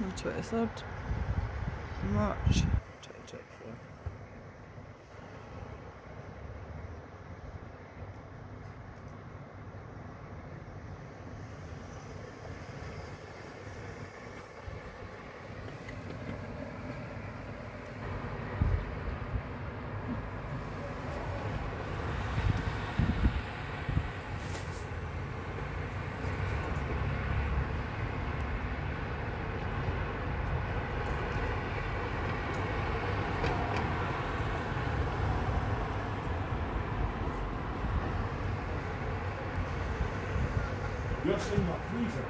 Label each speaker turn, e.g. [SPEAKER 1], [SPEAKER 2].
[SPEAKER 1] That's what I thought. March
[SPEAKER 2] just in the freezer.